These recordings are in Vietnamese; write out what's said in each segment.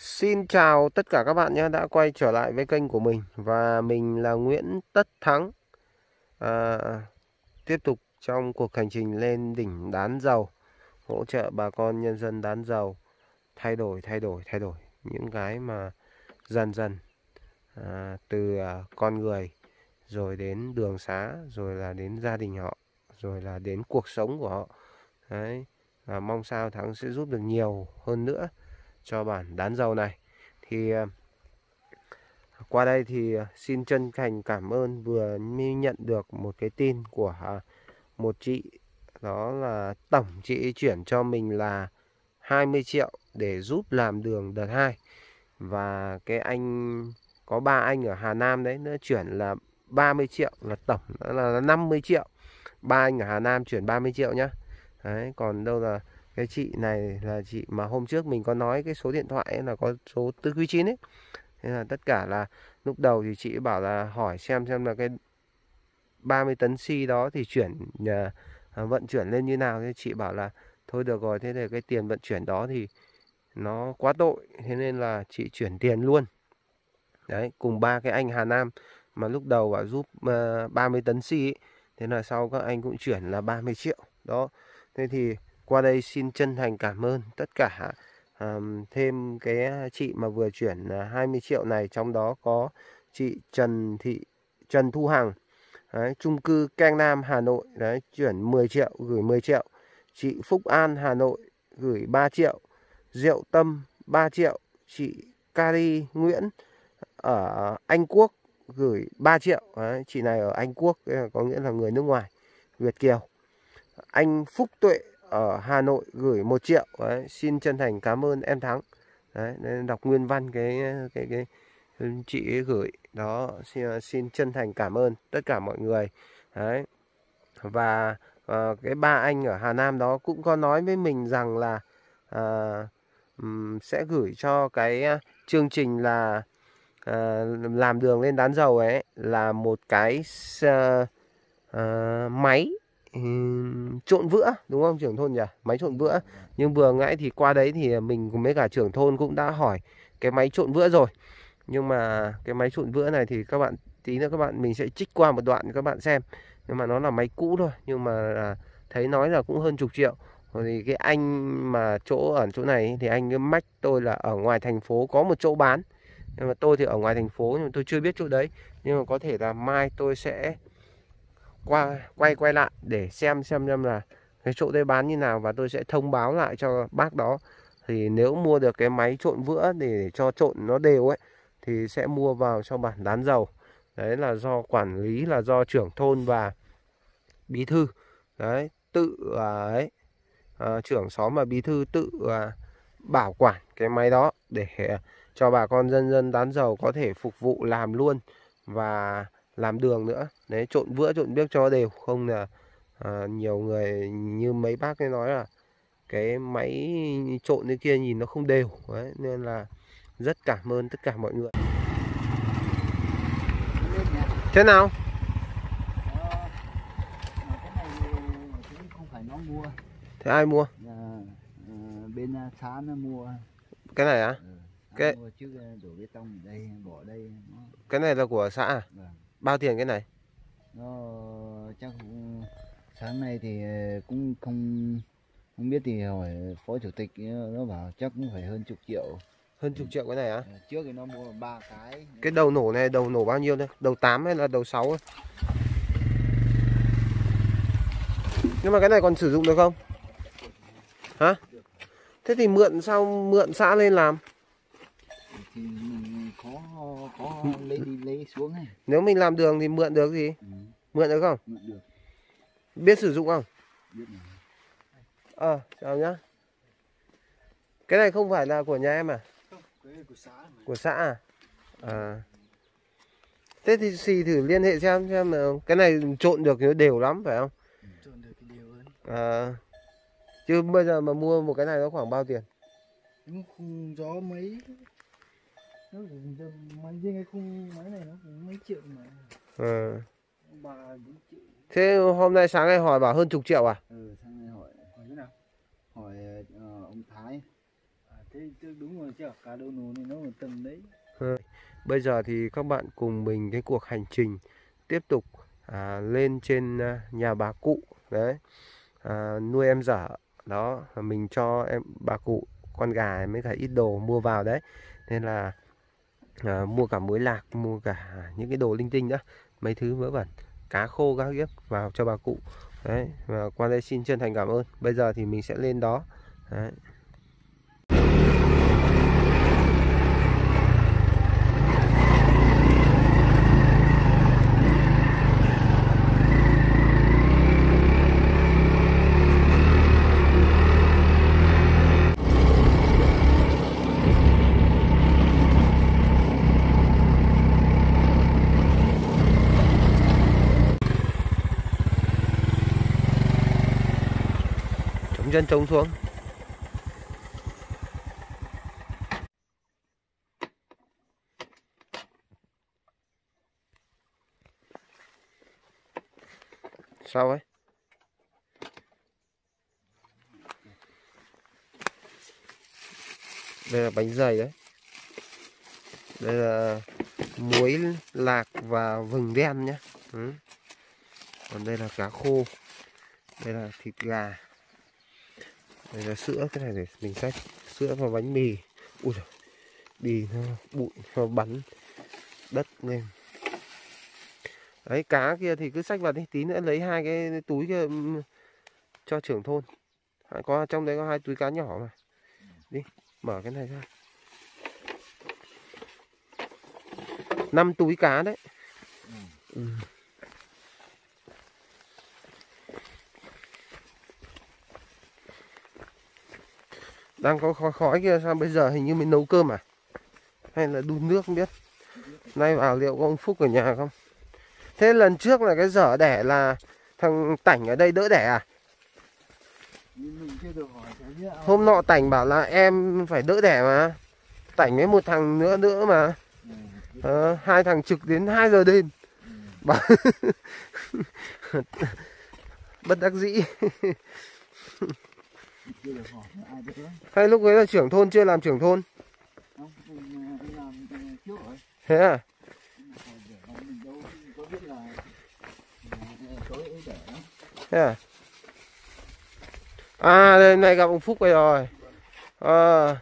Xin chào tất cả các bạn nhé đã quay trở lại với kênh của mình và mình là Nguyễn Tất Thắng. À, tiếp tục trong cuộc hành trình lên đỉnh đán dầu hỗ trợ bà con nhân dân đán dầu thay đổi thay đổi thay đổi những cái mà dần dần à, từ à, con người rồi đến đường xá rồi là đến gia đình họ rồi là đến cuộc sống của họ. Đấy và mong sao thắng sẽ giúp được nhiều hơn nữa cho bản đán dầu này. Thì ờ, qua đây thì ờ, xin chân thành cảm ơn vừa mới nhận được một cái tin của ờ, một chị, đó là tổng chị chuyển cho mình là 20 triệu để giúp làm đường đợt 2 và cái anh, có ba anh ở Hà Nam đấy, nó chuyển là 30 triệu, là tổng, là 50 triệu. Ba anh ở Hà Nam chuyển 30 triệu nhá. Đấy, còn đâu là cái chị này là chị mà hôm trước mình có nói cái số điện thoại ấy là có số tư quý chín ấy. Nên là tất cả là lúc đầu thì chị bảo là hỏi xem xem là cái 30 tấn xi đó thì chuyển nhà, à, vận chuyển lên như nào. Thì chị bảo là thôi được rồi thế thì cái tiền vận chuyển đó thì nó quá tội thế nên là chị chuyển tiền luôn. Đấy cùng ba cái anh Hà Nam mà lúc đầu bảo giúp à, uh, 30 tấn xi ấy. thế là sau các anh cũng chuyển là 30 triệu. Đó thế thì qua đây xin chân thành cảm ơn tất cả um, thêm cái chị mà vừa chuyển à, 20 triệu này trong đó có chị Trần Thị Trần Thu Hằng. Đấy, trung cư Keng Nam Hà Nội. Đấy chuyển 10 triệu gửi 10 triệu. Chị Phúc An Hà Nội gửi 3 triệu. Diệu Tâm 3 triệu. Chị Cari Nguyễn ở Anh Quốc gửi 3 triệu. Đấy, chị này ở Anh Quốc có nghĩa là người nước ngoài Việt Kiều. Anh Phúc Tuệ ở Hà Nội gửi 1 triệu. Đấy, xin chân thành cảm ơn em Thắng. Đấy, đọc nguyên văn cái cái cái chị ấy gửi. Đó xin, xin chân thành cảm ơn tất cả mọi người. Đấy và uh, cái ba anh ở Hà Nam đó cũng có nói với mình rằng là uh, um, sẽ gửi cho cái ờ, chương trình là uh, làm đường lên đán dầu ấy là một cái uh, uh, máy Ừ, trộn vữa, đúng không, trưởng thôn nhỉ? Máy trộn vữa. Nhưng vừa ngãi thì qua đấy thì mình cùng mấy cả trưởng thôn cũng đã hỏi cái máy trộn vữa rồi. Nhưng mà cái máy trộn vữa này thì các bạn, tí nữa các bạn, mình sẽ trích qua một đoạn các bạn xem. Nhưng mà nó là máy cũ thôi, nhưng mà thấy nói là cũng hơn chục triệu. Thì cái anh mà chỗ, ở chỗ này thì anh cứ mách tôi là ở ngoài thành phố có một chỗ bán. Nhưng mà tôi thì ở ngoài thành phố nhưng mà tôi chưa biết chỗ đấy. Nhưng mà có thể là mai tôi sẽ qua quay quay lại để xem xem xem là cái chỗ đây bán như nào và tôi sẽ thông báo lại cho bác đó. Thì nếu mua được cái máy trộn vữa để cho trộn nó đều ấy thì sẽ mua vào cho bản đán dầu đấy là do quản lý là do trưởng thôn và bí thư. Đấy tự à, ấy à, trưởng xóm và bí thư tự à, bảo quản cái máy đó để à, cho bà con dân dân đán dầu có thể phục vụ làm luôn. Và làm đường nữa. Đấy trộn vữa trộn biếc cho đều. Không là à, nhiều người như mấy bác ấy nói là cái máy trộn như kia nhìn nó không đều. Đấy nên là rất cảm ơn tất cả mọi người. Thế nào? Thế ai mua? À, bên xã nó mua cái này á ừ. cái mua trước đổ bê tông đây bỏ đây nó... cái này là của xã à? Vâng. Bao tiền cái này? Nó chắc sáng nay thì cũng không không biết thì hỏi phó chủ tịch nó bảo chắc cũng phải hơn chục triệu. Hơn chục triệu cái này á? Trước thì nó mua ba cái. Cái đầu nổ này đầu nổ bao nhiêu đây? Đầu 8 hay là đầu 6 ấy? nhưng mà cái này còn sử dụng được không? Hả? Thế thì mượn sao mượn xã lên làm? Thì có lấy đi lấy xuống này. Nếu mình làm đường thì mượn được gì? Ừ, mượn được không? Mượn được. Biết sử dụng không? Biết này. ờ à, chào nhá. Cái này không phải là của nhà em à? Cái của xã mà. của xã à? À thế thì xì thử liên hệ xem xem là cái này trộn được nó đều lắm phải không? Trộn được cái điều ấy à chứ bây giờ mà mua một cái này nó khoảng bao tiền? Nó khung gió mấy nó cũng mấy riêng cái khung máy này nó cũng mấy triệu mà. À. ba bốn triệu. Thế hôm nay sáng nay hỏi bảo hơn chục triệu à? Ừ sang này hỏi hỏi thế nào? Hỏi uh, ông Thái. Thế chứ đúng rồi chứ cá đâu nổ này nó ở tầm đấy. Bây giờ thì các bạn cùng mình cái cuộc hành trình tiếp tục à, lên trên à, nhà bà cụ đấy. À, nuôi em dở đó mình cho em bà cụ con gà mấy cả ít đồ mua vào đấy. Nên là à, mua cả muối lạc mua cả những cái đồ linh tinh đó mấy thứ vớ vẩn cá khô các kiếp vào cho bà cụ. Đấy và qua đây xin chân thành cảm ơn. Bây giờ thì mình sẽ lên đó. Đấy. Chống chân chống xuống. Sao ấy? Đây là bánh dày đấy. Đây là muối, lạc và vừng đen nhé. Ừ. còn đây là cá khô. Đây là thịt gà đây là sữa cái này để mình xách. Sữa và bánh mì. Ui giời, đi nó bụi nó bắn đất lên. Đấy cá kia thì cứ xách vào đi tí nữa lấy hai cái túi kia cho trưởng thôn. Hai- có trong đấy có hai túi cá nhỏ mà. Đi mở cái này ra. Năm túi cá đấy. Ừ. đang có khói khói kia sao bây giờ hình như mình nấu cơm à? Hay là đun nước không biết? Nay vào liệu có ông Phúc ở nhà không? Thế lần trước là cái dở đẻ là thằng Tảnh ở đây đỡ đẻ à? Hôm nọ Tảnh bảo là em phải đỡ đẻ mà. Tảnh với một thằng nữa nữa mà. Ờ, hai thằng trực đến 2 giờ đêm. Bảo bất đắc dĩ hay lúc ấy là trưởng thôn chưa làm trưởng thôn? Không mình làm trước rồi thế à? Thế à? À đây này gặp ông Phúc đây rồi. À,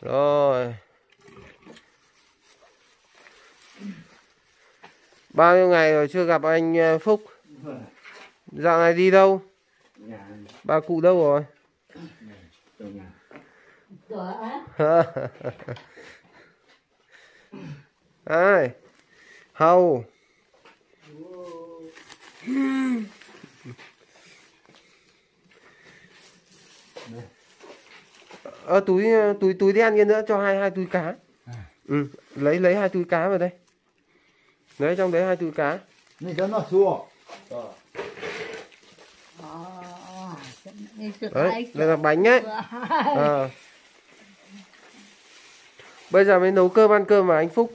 rồi. Bao nhiêu ngày rồi chưa gặp anh ờ, Phúc? Dạo này đi đâu? Bà cụ đâu rồi? Nhà ai hầu ờ túi túi túi đen kia nữa cho hai hai túi cá. Ừ lấy lấy hai túi cá vào đây. Lấy trong đấy hai túi cá. Này cho nó xua đấy đây là bánh ấy. Ờ. bây giờ mới nấu cơm ăn cơm mà anh phúc.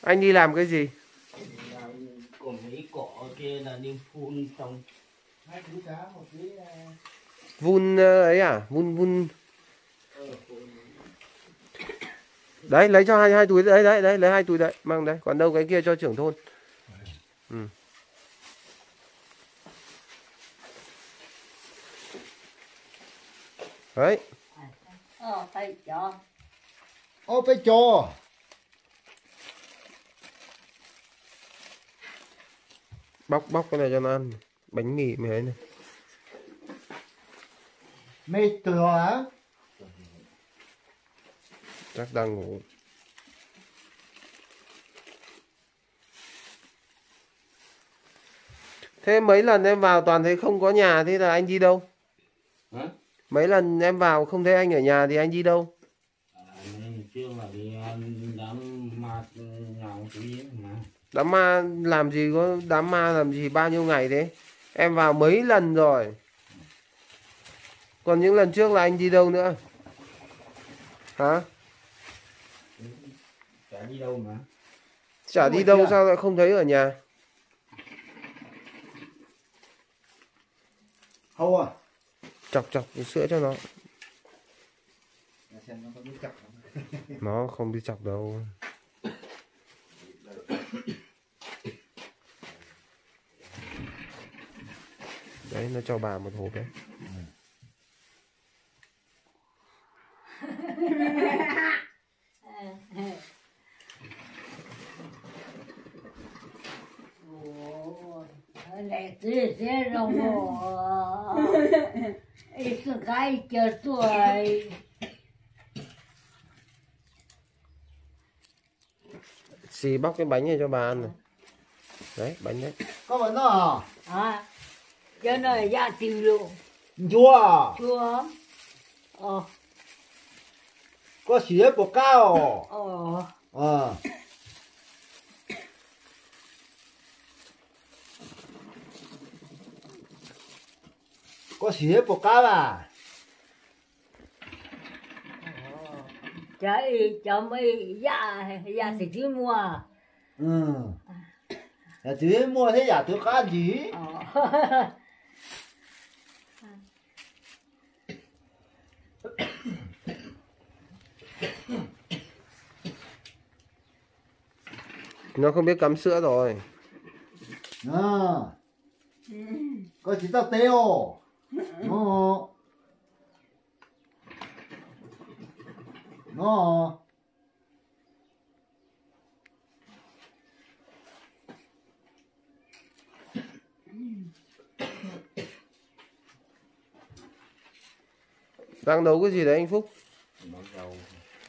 Anh đi làm cái gì? Còn mấy cỏ kia là đi phun xong. Hai túi cá một tí ờ, vun ờ, ấy à? Vun vun. Đấy lấy cho hai hai túi. Đấy đấy đấy lấy hai túi đấy. Mang đấy còn đâu cái kia cho trưởng thôn. Ừ. đấy. Ờ, phải cho. Ô phải cho. Bóc bóc cái này cho nó ăn. Bánh mì mày ấy này. Mê từa hả? Chắc đang ngủ. Thế mấy lần em vào toàn thấy không có nhà thế là anh đi đâu? Hả mấy lần em vào không thấy anh ở nhà thì anh đi đâu? À, đám ma nhà ông chủ yếu mà. Đám ma làm gì có đám ma làm gì bao nhiêu ngày thế? Em vào mấy lần rồi? Còn những lần trước là anh đi đâu nữa? Hả? Chả đi đâu mà. Chả đi đâu sao lại không thấy ở nhà? Hầu à chọc chọc cái sữa cho nó. Nó không? Nó không biết chọc đâu. Đấy nó cho bà một hộp đấy Xì bóc cái bánh này cho bà ăn này. Đấy bánh đấy. Có vẫn đó à cho nên ra tìm luôn. Chua à? chưa ờ. Có xía của cao ờ. Ờ xía của cao à chạy cho mấy ra ra thì chứ mua. Ừ. Là chứ mua thế giả tôi cá gì? Ờ. Nó không biết cắm sữa rồi. À có chỉ tao teo nó nó đang nấu cái gì đấy anh phúc? Món rau.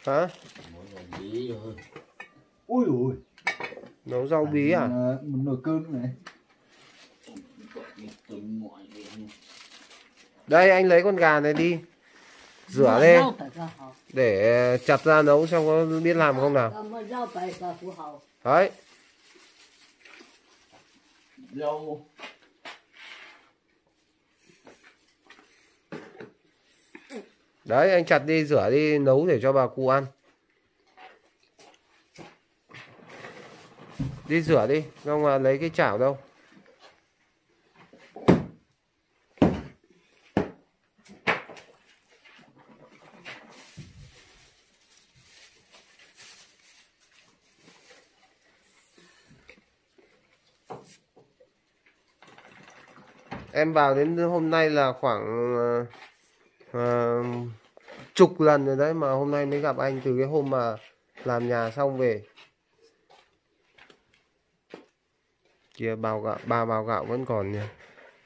Hả? Món rau bí thôi. Ui ui. Nấu rau bí à? Ờ, một nồi cơm này đây anh lấy con gà này đi. Rửa lên. để chặt ra nấu xong có biết làm không nào? Đấy. Rau đấy. Anh chặt đi rửa đi nấu để cho bà cụ ăn. Đi rửa đi không mà lấy cái chảo đâu em vào đến hôm nay là khoảng ờ, chục lần rồi đấy mà hôm nay mới gặp anh từ cái hôm mà làm nhà xong về. Kia bao gạo ba bao gạo vẫn còn nha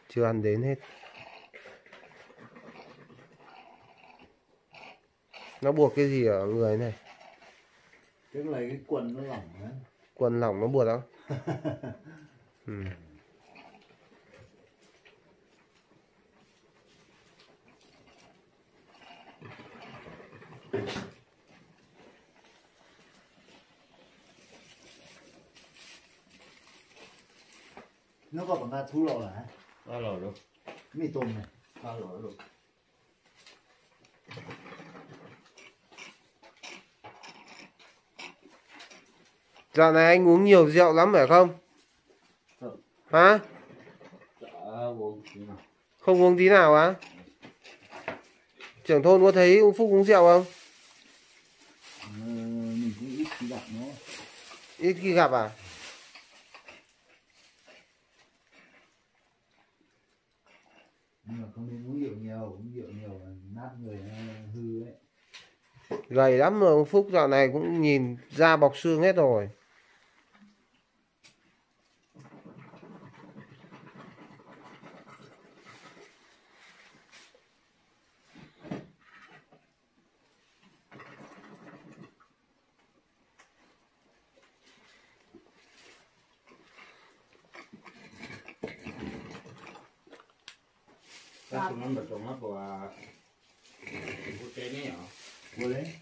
chưa ăn đến hết. Nó buộc cái gì ở người này? Tức là cái quần nó lỏng á quần lỏng nó buộc không ừ. Nó có bằng ta thu lọ là ba lò đâu mì tôm này ba lò đâu dạo này anh uống nhiều rượu lắm phải không? Hả? Nào. Không uống tí nào á? Trưởng thôn có thấy ông phúc uống rượu không? Ờ, mình cũng ít khi gặp nó. Ít khi gặp à nhưng mà không nên uống rượu nhiều, uống rượu nhiều là nát người ờ, hư ấy. Gầy lắm rồi, ông phúc dạo này cũng nhìn da bọc xương hết rồi. Các chúng nó bật nó của của tên ấy hả? vừa đấy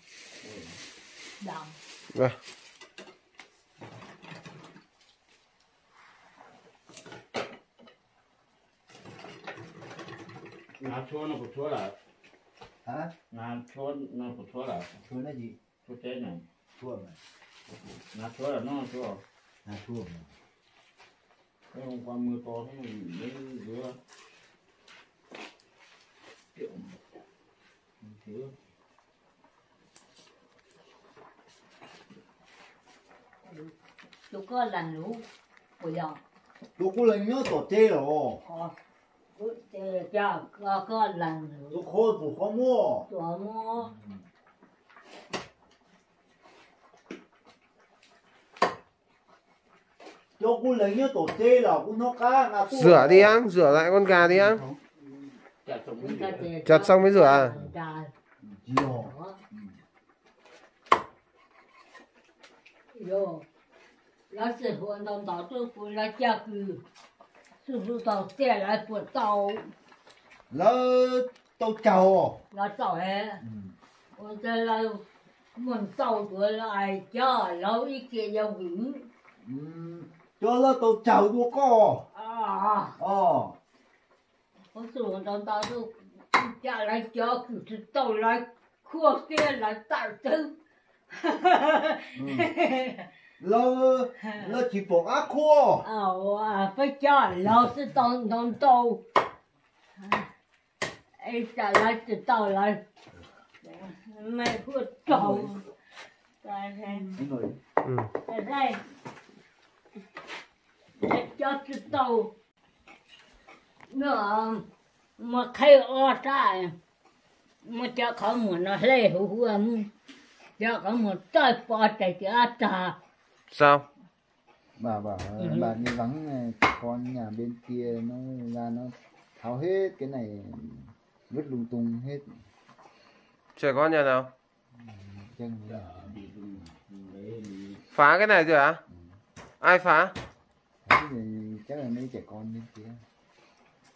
đồng. Vâng. ngà chua nó của chua là hả? Ngà chua nó của chua là chua là gì? Chua tên này chua mà. Ngà chua là nó chua à chua mà. Cái hôm qua mưa to thế mình đến giữa thế lúc có lần lũ của dòng lúc có lần nhớ tổ tê rồi tê cha có có lần lũ lúc khó tổ khó mua tổ nó cá rửa đi ăn rửa lại con gà đi ăn chặt xong mới rửa à? Yo, nó sẽ hoàn toàn tạo cho phụ là cha cử. Sư phụ tàu xe lại phụ tàu, là tao chào là tàu hè. Còn đây là muốn tàu tuổi lại cha, lâu ý kiến nhau hữu. cho là tao chào tôi có À, ờ có sự hoàn toàn tạo cho cha lại cha cử thì tàu lại khua xe lại tạo tư. là là chỉ bỏ ác khô Ờ, phải cho lâu sẽ tông tông tàu. Ê, trả lại từ tàu lại. Mẹ của tàu. Đây, đây, rồi ừ. Để cho từ tàu. Nữa, mà khai ở trái. Mà cho có một nó lê hữu hữu Cho có một trái bò chạy cái trà. sao? Bà bảo Ừ. bà đi vắng này, con nhà bên kia nó ra nó tháo hết cái này vứt lung tung hết. Trẻ con nhà nào? Chân phá cái này rồi à ai phá? Chắc là mấy trẻ con bên kia.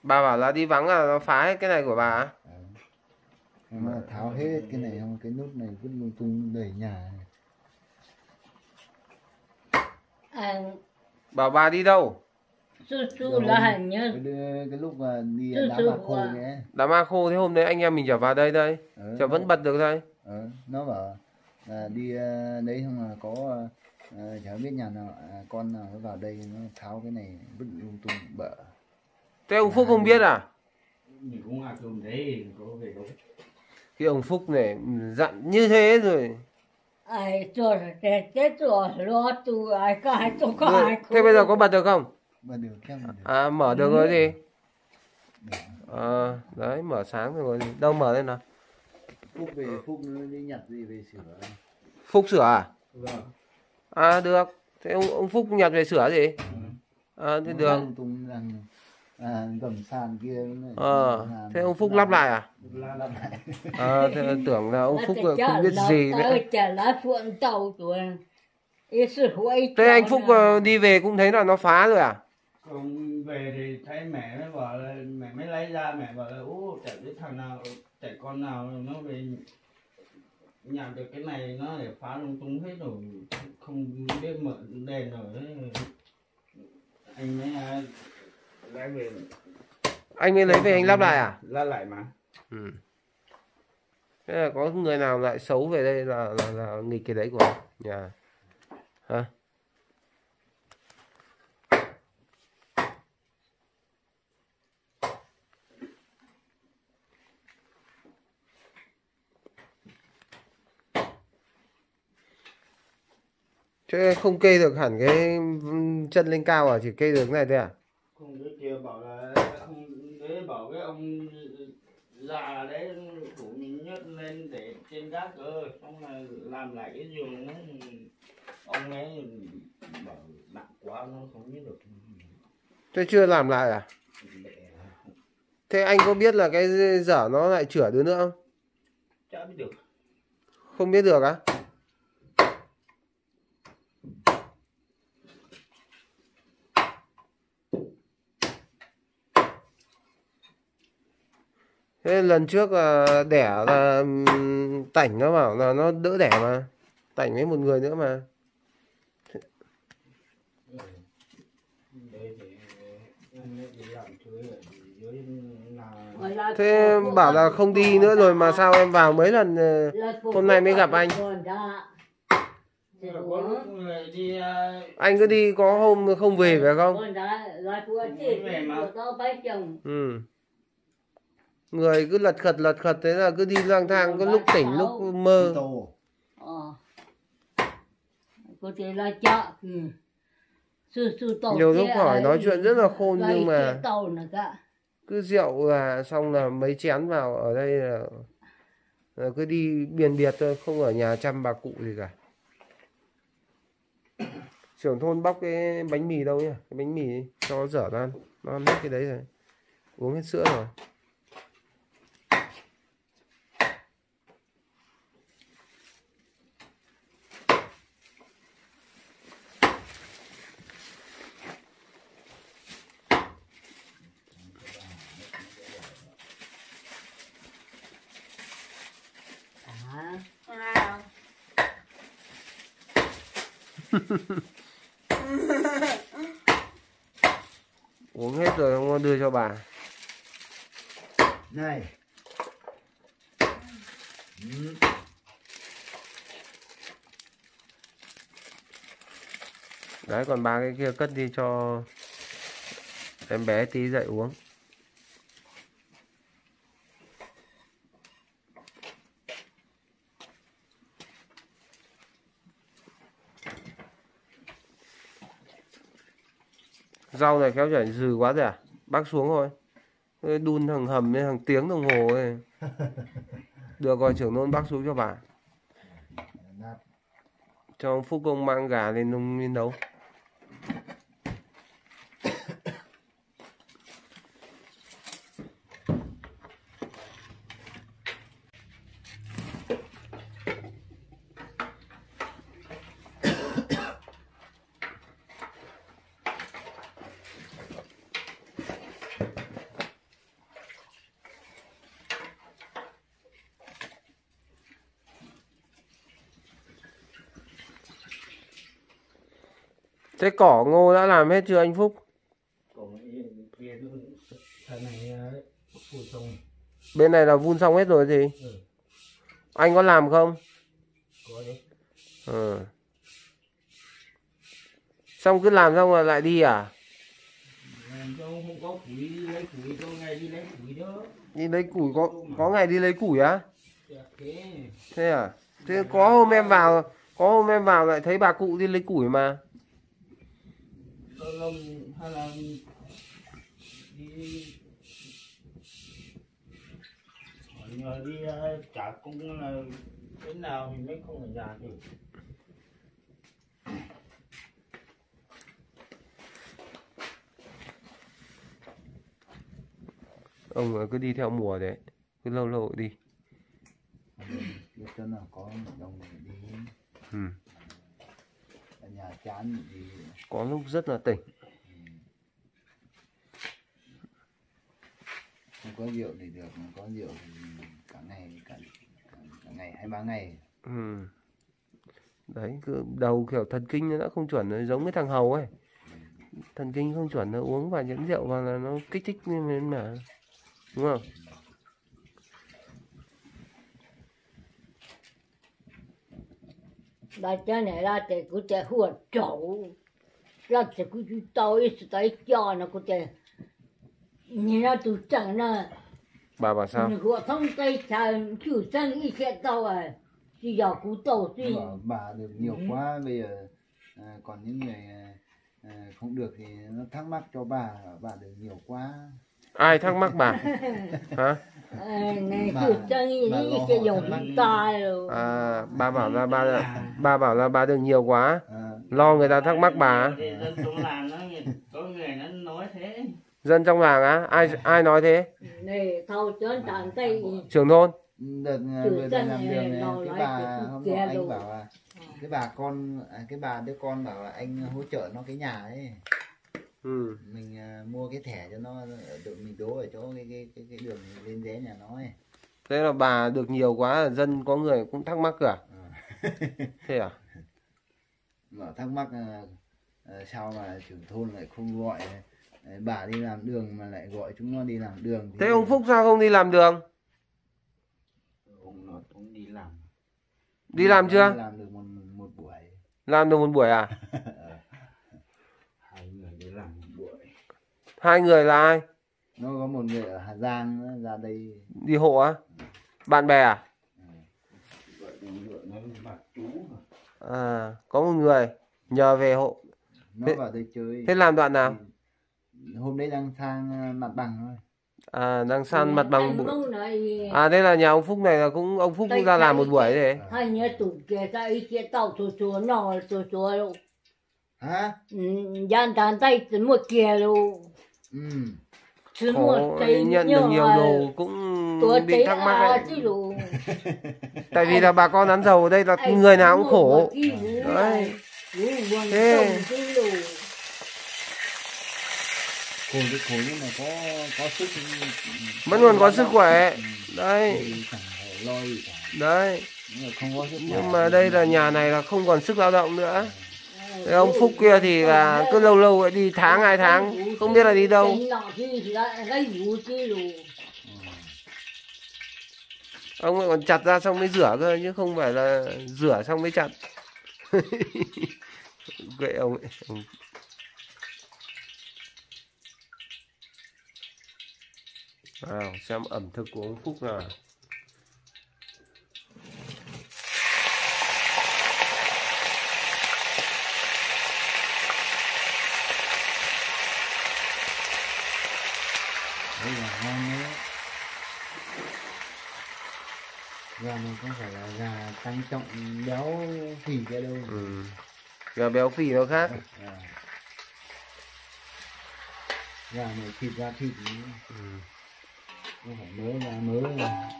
Bà bảo là đi vắng là nó phá hết cái này của bà à? Nhưng mà tháo hết cái này không cái nút này vứt lung tung đẩy nhà. Này. À, bảo bà đi đâu? Su su là hình như cái, cái lúc mà đi Sư đá bạc khô à. nhé đám ma khô thế hôm đấy anh em mình trở vào đây đây. Ờ, chả vẫn bật được đây. Ờ, nó bảo là đi ờ, đấy không là có uh, chả biết nhà nào à, con nào nó vào đây nó tháo cái này vứt lung tung bợ. Thế ông phúc không biết à? Mình cũng ngạc dùng đấy có về đâu cái ông phúc này dặn như thế rồi. Ai cho thế thế cho lo tu ai cái tu cái thế bây giờ có bật được không? Mà được à mở được rồi gì à, đấy mở sáng rồi. Đâu mở lên nào? Phúc về phúc nó đi nhặt gì về sửa? Phúc sửa à? Vâng. À được. Thế ông ông phúc nhặt về sửa gì? À thế được à, gầm sàn kia ờ làm- thế ông phúc lắp lại à? Lắp lại. À, thế tưởng là ông phúc không biết gì nữa. thế anh phúc ờ, đi về cũng thấy là nó phá rồi à? Không về thì thấy mẹ mới bảo là mẹ mới lấy ra mẹ bảo là ô chạy cái thằng nào chạy con nào nó về nhặt được cái này nó để phá lung tung hết rồi không biết mở đèn rồi anh mới à, lấy về. Anh mới lấy về anh lắp lại à? Lắp lại mà. Ừ. thế là có người nào lại xấu về đây là là, là nghịch cái đấy của anh? Nhà. Hả? Chứ không kê được hẳn cái chân lên cao à, chỉ kê được này thôi à? Không biết kia bảo là không đấy bảo cái ông già đấy của mình nhấc lên để trên gác cơ xong là làm lại cái giường nó ông ấy bảo nặng quá nó không biết được Thế chưa làm lại à? để Thế anh có biết là cái dở nó lại chữa đứa nữa không? chả biết được Không biết được á? Thế lần trước là đẻ là tảnh nó bảo là nó đỡ đẻ mà. Tảnh với một người nữa mà. Thế bảo là không đi nữa rồi mà sao em vào mấy lần ờ, hôm nay mới gặp anh. Anh cứ đi có hôm không về phải không? Ừ. Người cứ lật khật lật khật thế là cứ đi lang thang có lúc tỉnh lúc mơ. ờ. Có thể là chợ ừ. Nhiều lúc hỏi nói chuyện rất là khôn nhưng mà- cứ rượu là xong là mấy chén vào ở đây là, là cứ đi biền biệt thôi không ở nhà chăm bà cụ gì cả. Trưởng thôn bóc cái bánh mì đâu nhỉ? Cái bánh mì cho nó dở ra nó ăn hết cái đấy rồi uống hết sữa rồi à uống hết rồi không có đưa cho bà. Này. Ừ. đấy còn ba cái kia cất đi cho em bé tí dậy uống. Rau này kéo chảy dừ quá rồi à bác xuống thôi đun thằng hầm lên hàng tiếng đồng hồ ấy. Được rồi trưởng thôn bác xuống cho bà. Cho ông phúc công mang gà lên nung lên nấu thế cỏ ngô đã làm hết chưa anh phúc? Cái xong bên này là vun xong hết rồi gì Ừ. anh có làm không? Có đấy. Ừ. xong cứ làm xong rồi lại đi à? Đi lấy củi có có ngày đi lấy củi á? Dạ, thế. Thế à? Thế có hôm em vào có hôm em vào lại thấy bà cụ đi lấy củi mà Làm hay là đi hỏi nhờ đi ờ, trả công là thế nào thì mới không ở nhà được. Ông cứ đi theo mùa đấy cứ lâu lâu đi. Biết cho nào có đồng đi. Ừ. ở nhà chán thì có lúc rất là tỉnh. Không có rượu thì được mà có rượu thì cả ngày cả, cả, cả ngày hai ba ngày. Ừ. đấy cứ đầu kiểu thần kinh nó đã không chuẩn rồi giống cái thằng hầu ấy. Thần kinh không chuẩn nó uống vài chén rượu vào là nó kích thích lên mà đúng không? Đại cha này là để của trẻ hùa trâu tàu ít tới cho nó của trẻ nhìn nó tụt chẳng nè bà bảo sao? Hùa thông tây cha chủ sang ít cái tàu à. Chỉ giờ cú tàu bảo bà được nhiều Ừ. quá bây giờ à, còn những người à, à, không được thì nó thắc mắc cho bà bà được nhiều quá. Ai thắc mắc bà? Hả? À, này Bà- ít bà thắc mắc. ta rồi. À bà bảo là bà là bà bảo là bà được nhiều quá. À, lo người ta thắc mắc bà dân trong làng nó có người nó nói thế. Dân trong làng á ai ai nói thế? Này thâu chén tàn tây trưởng thôn. Đợt à, vừa làm đường này cái bà hôm nọ anh bảo là cái bà con à, cái bà đứa con bảo là anh hỗ trợ nó cái nhà ấy. Ừ. mình à, mua cái thẻ cho nó tự mình đố ở chỗ cái cái cái, cái đường lên rẽ nhà nó ấy. Thế là bà được nhiều quá dân có người cũng thắc mắc cả À. thế à bảo thắc mắc à, à, sao mà trưởng thôn lại không gọi à, bà đi làm đường mà lại gọi chúng nó đi làm đường thì thế ông phúc sao không đi làm đường? Ông nói ông đi làm. Đi làm chưa? làm được một một buổi. Làm được một buổi à? Hai người đi làm một buổi. Hai người là ai? Nó có một người ở Hà Giang nó ra đây. Đi hộ á? Bạn bè à? Gọi đồng đội nó bạc chú mà à có một người nhờ về hộ. Nó Thế- vào đây chơi. thế làm đoạn nào? Hôm đấy đang sang ờ, mặt bằng thôi. À đang san mặt bằng này. À thế là nhà ông Phúc này là cũng ông Phúc cũng ra làm một buổi thế hai nhớ tụt kia ta ý kia tàu chùa chùa nọ chùa chùa luôn hả? Ừ, gian tàn tay từ một kia luôn ừ tay nhận được nhiều đồ cũng bị thắc mắc à đấy chứ luôn tại vì là bà con ăn dầu ở đây là người nào cũng khổ. Đấy. Thế. khổ thì khổ nhưng mà có có sức vẫn còn có sức khỏe. đấy. Đấy. Nhưng mà không có sức khỏe nhưng mà đây là nhà này là không còn sức lao động nữa ông Phúc kia thì là cứ lâu lâu lại đi tháng hai tháng không biết là đi đâu. ông lại còn chặt ra xong mới rửa cơ chứ không phải là rửa xong mới chặt. Vậy ông ấy. Nào xem ẩm thực của ông Phúc nào đấy là ngon đấy gà này không phải là gà tăng trọng béo phì kia đâu ừ. gà béo phì nó khác à. gà này thịt ra thịt ừ. không phải mớ gà mớ này.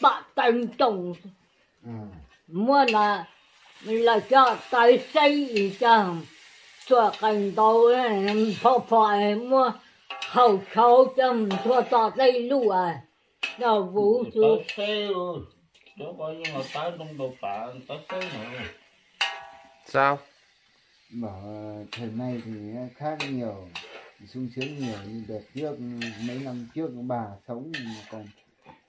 bạn tay chồng à. mua là là cho tay xây gì cho cảnh đầu này phò phò mua hậu cho cho tọt đây lũ à là vũ rồi tớ coi như là tớ trong đồ tạ tớ xe nữa sao? Bảo thời nay thì khác nhiều sung sướng nhiều như đợt trước mấy năm trước bà sống mà còn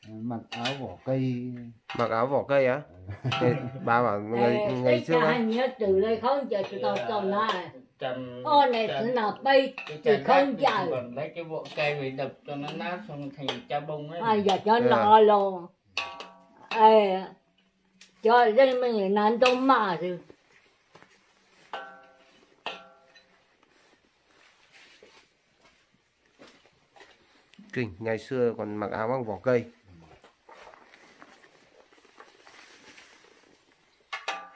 mặc áo vỏ cây. Mặc áo vỏ cây á? Bà bảo ngày, ngày trước anh nhớ từ đây không? Chờ cho tao chồng lại chầm ô này chầm- thế nào bay thì không còn lấy cái bộ cây về đập cho nó nát xong thành cha bông ấy. Ai giờ cho Thế à? nó luôn ai cho nên mình nán đông mà thì kinh ngày xưa còn mặc áo bằng vỏ cây.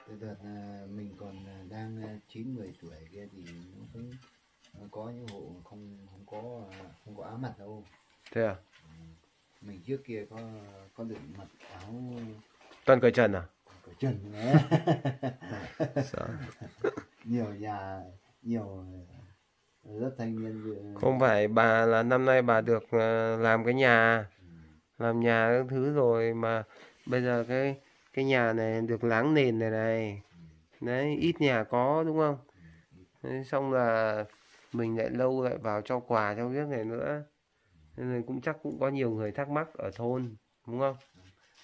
Cái đợt à, mình à, à, chín mười tuổi kia thì nó cũng à, có những hộ không không có à, không có áo mặt đâu. Thế à? Mình trước kia có có được mặc áo toàn cởi trần à? Cởi trần nhiều nhà nhiều lớp thanh niên không phải bà là năm nay bà được ờ, làm cái nhà làm nhà các thứ rồi mà bây giờ cái cái nhà này được láng nền này này đấy ít nhà có đúng không? Đấy, xong là mình lại lâu lại vào cho quà cho việc này nữa. Nên là cũng chắc cũng có nhiều người thắc mắc ở thôn đúng không?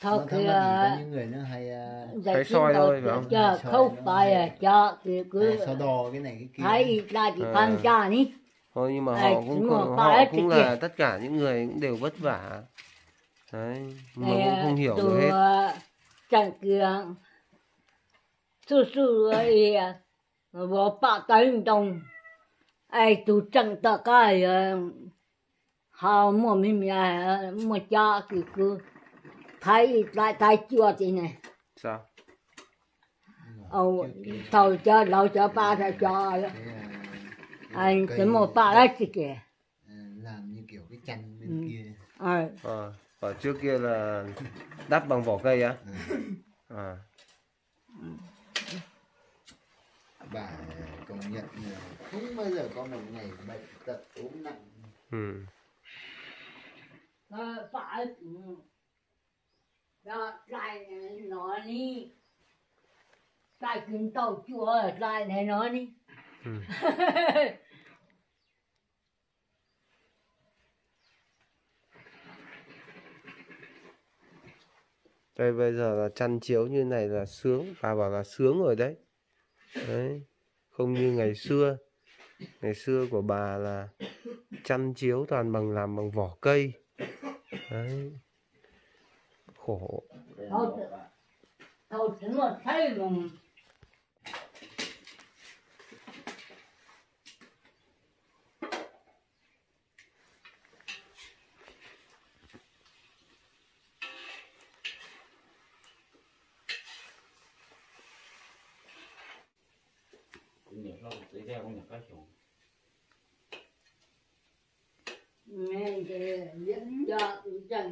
Thật thì có là những người nó hay à, Cái soi thôi, phải không? chờ không phải à cho thì cứ so đo cái này cái kia. thấy ra thì Ờ. tham gia ní thôi nhưng mà họ cũng họ cũng thì là tất cả những người cũng đều vất vả. Đấy mà cũng không hiểu được hết. chẳng kia sư sư ấy bỏ bạc tay đồng. Ai tu chẳng ta cái hào mua mình nhà mua cha thì cứ thấy lại thấy chưa thì này sao? Ông tàu cho lâu cho ba ra cho. Anh chỉ một ba đấy chứ kìa. À, làm như kiểu cái chăn bên Ừ. kia. À, ở trước kia là đắp bằng vỏ cây á. Ừ. à. Bà công nhận là không bao giờ có một ngày bệnh tật ốm nặng ừ. Ờ, phải ừ. đó lại nó đi lại kín tàu chùa lại này nó đi Ừ. đây bây giờ là chăn chiếu như này là sướng bà bảo là sướng rồi đấy đấy, không như ngày xưa. Ngày xưa của bà là chăn chiếu toàn bằng làm bằng vỏ cây. Đấy. Khổ.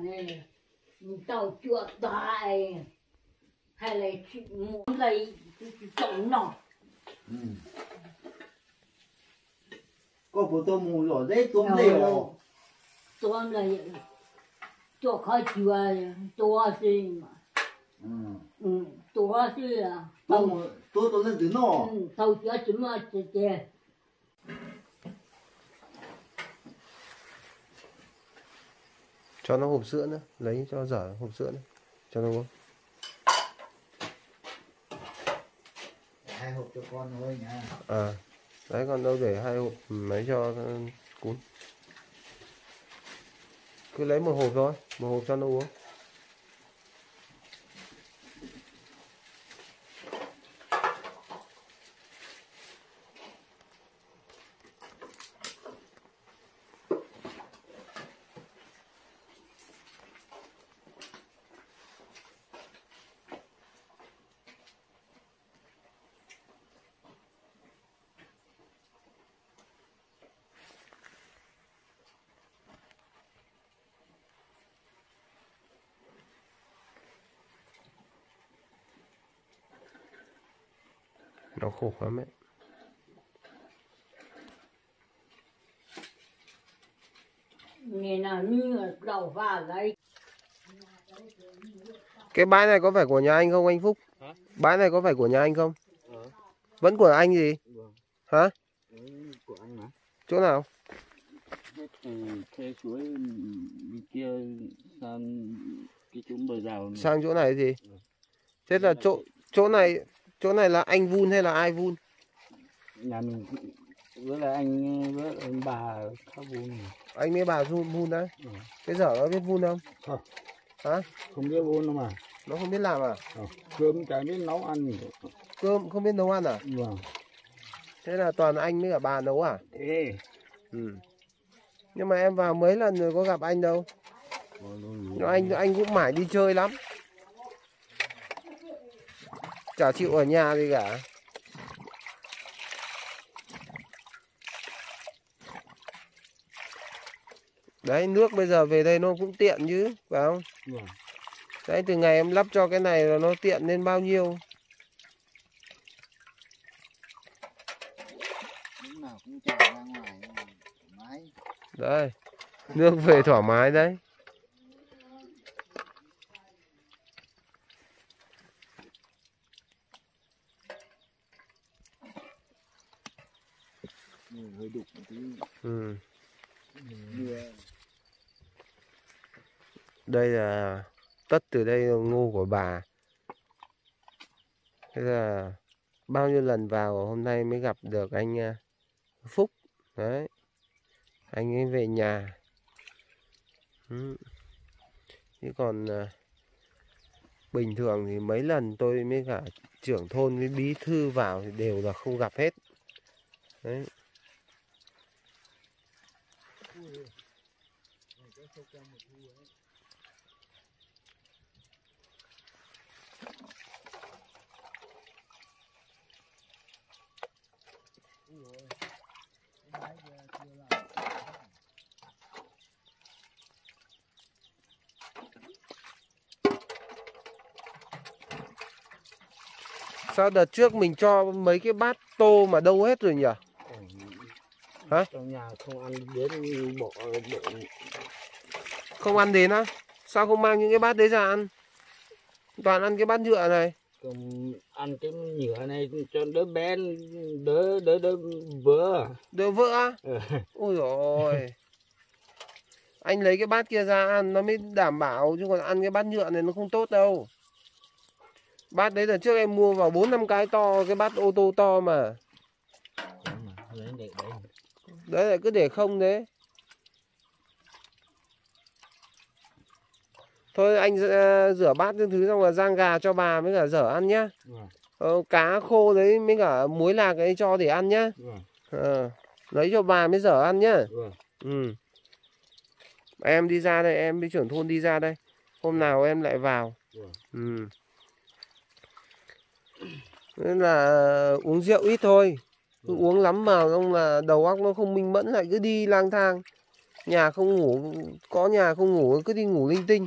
Này tàu chuột đại hay là muốn lấy trống nọ ừ. có bố tôm mù rồi đấy tôm đều tôi lấy cho khai chùa tôi gì mà. Ừ. ừ tôi gì à? Tôm tôi tôi lên từ nó ừ tàu chuột chỉ mà chỉ cho nó hộp sữa nữa lấy cho dở hộp sữa nữa. Cho nó uống. Hai hộp cho con thôi nha. À đấy còn đâu để hai hộp mấy cho cún. Cứ lấy một hộp thôi một hộp cho nó uống nó khổ lắm ấy. Cái bãi này có phải của nhà anh không anh Phúc? Hả? bãi này có phải của nhà anh không? Ờ. Vẫn của anh gì? Vâng. Hả? Của anh mà. Chỗ nào? Suối kia sang cái chỗ bờ rào này. sang chỗ này gì Ừ. thế là chỗ chỗ này chỗ này là anh vun hay là ai vun? Nhà mình với là anh với lại ông bà khác vun anh với bà vun vun đấy. Ừ. cái dở nó biết vun không? Không. hả? Không biết vun đâu mà. Nó không biết làm à? Ờ, cơm chả biết nấu ăn. Cơm không biết nấu ăn à? Vâng thế là toàn anh với cả bà nấu à? Ê ừ. Nhưng mà em vào mấy lần rồi có gặp anh đâu? Nhưng anh anh cũng mải đi chơi lắm chả chịu ở nhà gì cả. Đấy nước bây giờ về đây nó cũng tiện chứ phải không? Vâng. Đấy từ ngày em lắp cho cái này là nó tiện lên bao nhiêu? Cũng ngoài đấy nước về thoải mái đấy hơi đục một tí ừ. mưa đây là tất từ đây là ngô của bà. Thế là bao nhiêu lần vào hôm nay mới gặp được anh à, Phúc? Đấy, anh ấy về nhà. Ừ. chứ còn à, bình thường thì mấy lần tôi mới cả trưởng thôn với bí thư vào thì đều là không gặp hết. Đấy. Sao đợt trước mình cho mấy cái bát tô mà đâu hết rồi nhỉ? Hả? trong nhà không ăn đến bỏ bộ không ăn đến á? Sao không mang những cái bát đấy ra ăn? Toàn ăn cái bát nhựa này. Còn ăn cái nhựa này cho đỡ bé đỡ đỡ đỡ vỡ. Đỡ vỡ á? Ờ. ôi rồi anh lấy cái bát kia ra ăn nó mới đảm bảo chứ còn ăn cái bát nhựa này nó không tốt đâu bát đấy là trước em mua vào bốn năm cái to cái bát ô tô to mà. Đấy là lại cứ để không đấy thôi anh ờ, rửa bát những thứ xong là rang gà cho bà mới cả dở ăn nhá. Ờ, cá khô đấy mới cả muối lạc ấy cho để ăn nhá. Ờ, lấy cho bà mới dở ăn nhá. Ừ. em đi ra đây em đi trưởng thôn đi ra đây. Hôm nào em lại vào. Ừ. Nên là uống rượu ít thôi. Cứ uống lắm mà không là đầu óc nó không minh mẫn lại cứ đi lang thang. Nhà không ngủ có nhà không ngủ cứ đi ngủ linh tinh.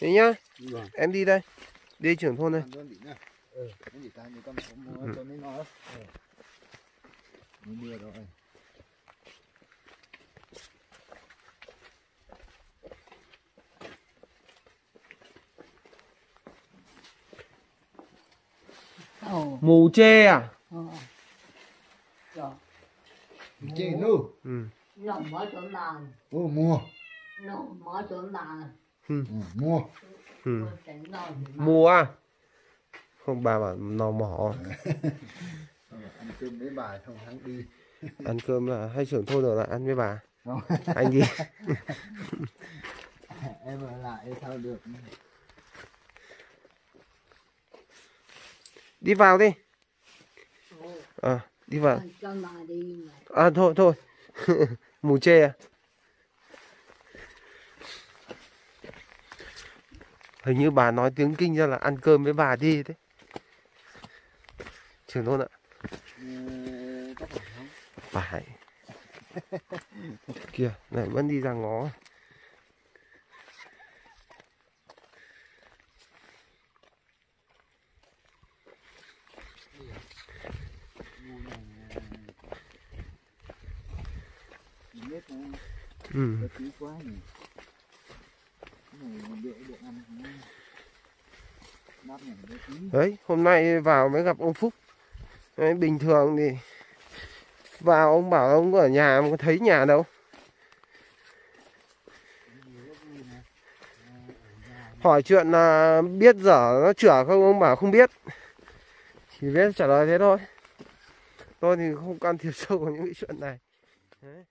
Thế nhá Vâng. em đi đây. Đi trưởng thôn đây. Ừ cái gì ta như con có Ừ. cho nên nó ừ. Mới mưa rồi Ồ. mù chê à Ờ. Rồi. chị nu ừ. Nó mở chỗ nào? ô mua Nó mở chỗ nào? ừ, mua Ừ. Mà. mù à không bà bảo nò mỏ Ờ, ăn cơm với bà không hắn đi ăn cơm là hay trưởng thôn ở lại ăn với bà anh đi em ở lại sao được đi vào đi. À, đi vào. À thôi thôi. Mù chê à. Hình như bà nói tiếng kinh ra là ăn cơm với bà đi đấy. Trưởng thôn ạ. Phải. Kìa này vẫn đi ra ngó chỉ biết ừ. quá nhỉ cái này rượu được ăn này đấy hôm nay vào mới gặp ông Phúc. Đấy, bình thường thì vào ông bảo ông ở nhà mà có thấy nhà đâu. Hỏi chuyện là biết dở nó chửa không ông bảo không biết. Chỉ biết trả lời thế thôi. Tôi thì không can thiệp sâu vào những cái chuyện này. Đấy.